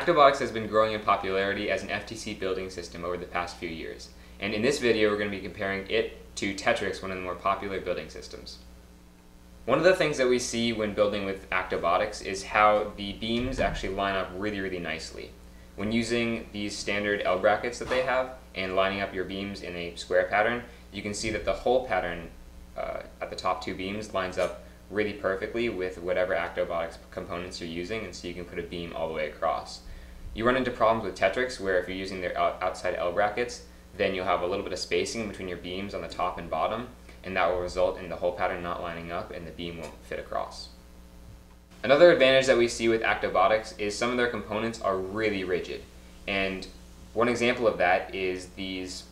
Actobotics has been growing in popularity as an FTC building system over the past few years, and in this video we're going to be comparing it to Tetrix, one of the more popular building systems. One of the things that we see when building with Actobotics is how the beams actually line up really, really nicely. When using these standard L brackets that they have and lining up your beams in a square pattern, you can see that the whole pattern uh, at the top two beams lines up really perfectly with whatever Actobotics components you're using, and so you can put a beam all the way across. You run into problems with Tetrix where if you're using their outside L brackets, then you'll have a little bit of spacing between your beams on the top and bottom, and that will result in the whole pattern not lining up and the beam won't fit across. Another advantage that we see with Actobotics is some of their components are really rigid, and one example of that is these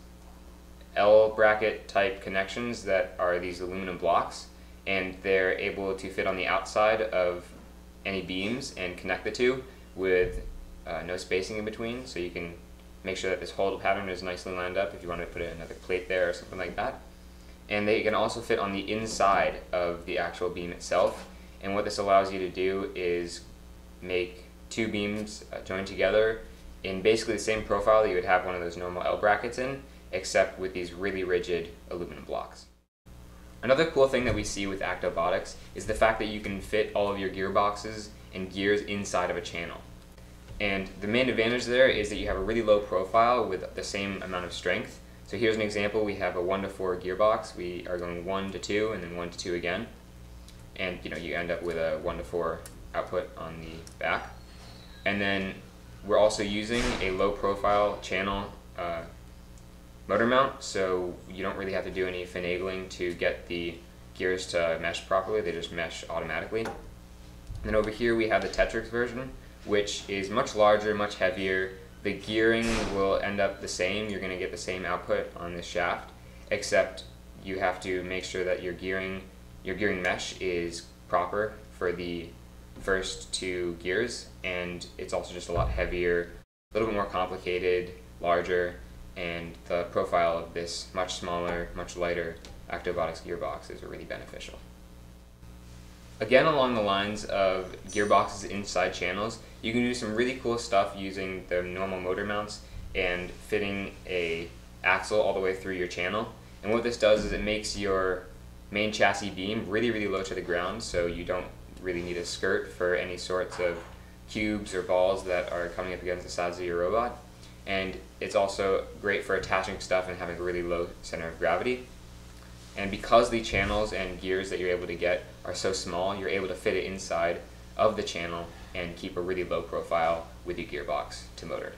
L bracket type connections that are these aluminum blocks and they're able to fit on the outside of any beams and connect the two with uh, no spacing in between so you can make sure that this whole pattern is nicely lined up if you want to put another plate there or something like that. And they can also fit on the inside of the actual beam itself and what this allows you to do is make two beams uh, joined together in basically the same profile that you would have one of those normal L brackets in except with these really rigid aluminum blocks. Another cool thing that we see with Actobotics is the fact that you can fit all of your gearboxes and gears inside of a channel. And the main advantage there is that you have a really low profile with the same amount of strength. So here's an example, we have a 1 to 4 gearbox, we are going 1 to 2 and then 1 to 2 again. And you know you end up with a 1 to 4 output on the back. And then we're also using a low profile channel uh, motor mount, so you don't really have to do any finagling to get the gears to mesh properly, they just mesh automatically. And then over here we have the Tetrix version, which is much larger, much heavier. The gearing will end up the same, you're going to get the same output on this shaft, except you have to make sure that your gearing, your gearing mesh is proper for the first two gears, and it's also just a lot heavier, a little bit more complicated, larger, and the profile of this much smaller, much lighter Actobotics gearbox is really beneficial. Again, along the lines of gearboxes inside channels, you can do some really cool stuff using the normal motor mounts and fitting a axle all the way through your channel. And what this does is it makes your main chassis beam really, really low to the ground, so you don't really need a skirt for any sorts of cubes or balls that are coming up against the sides of your robot and it's also great for attaching stuff and having a really low center of gravity. And because the channels and gears that you're able to get are so small, you're able to fit it inside of the channel and keep a really low profile with your gearbox to motor.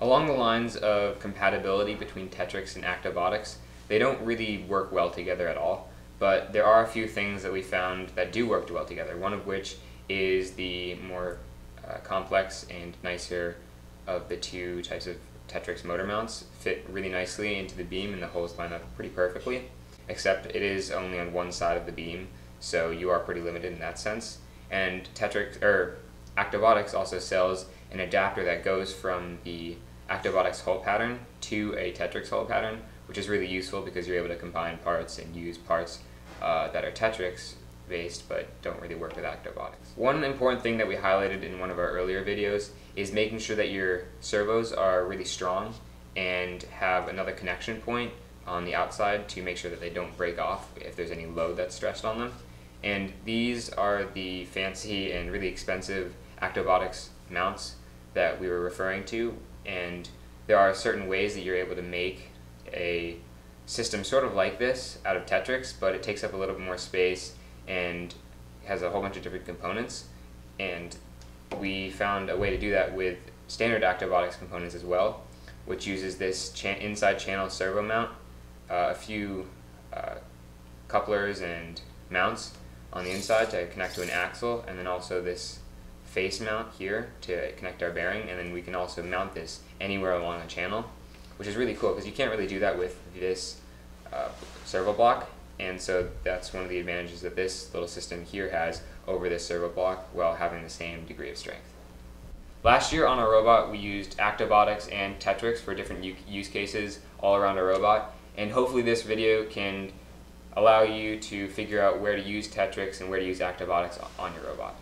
Along the lines of compatibility between Tetrix and Actobotics, they don't really work well together at all, but there are a few things that we found that do work well together, one of which is the more uh, complex and nicer of the two types of Tetrix motor mounts fit really nicely into the beam and the holes line up pretty perfectly, except it is only on one side of the beam, so you are pretty limited in that sense. And Tetrix, or Actobotics also sells an adapter that goes from the Actobotics hole pattern to a Tetrix hole pattern, which is really useful because you're able to combine parts and use parts uh, that are Tetrix based but don't really work with Actobotics. One important thing that we highlighted in one of our earlier videos is making sure that your servos are really strong and have another connection point on the outside to make sure that they don't break off if there's any load that's stressed on them. And these are the fancy and really expensive Actobotics mounts that we were referring to and there are certain ways that you're able to make a system sort of like this out of Tetrix, but it takes up a little bit more space and has a whole bunch of different components. And we found a way to do that with standard Actobotics components as well, which uses this cha inside channel servo mount, uh, a few uh, couplers and mounts on the inside to connect to an axle, and then also this face mount here to connect our bearing, and then we can also mount this anywhere along the channel, which is really cool because you can't really do that with this uh, servo block and so that's one of the advantages that this little system here has over this servo block while having the same degree of strength. Last year on our robot we used Actobotics and Tetrix for different use cases all around our robot and hopefully this video can allow you to figure out where to use Tetrix and where to use Actobotics on your robot.